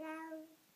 Ciao.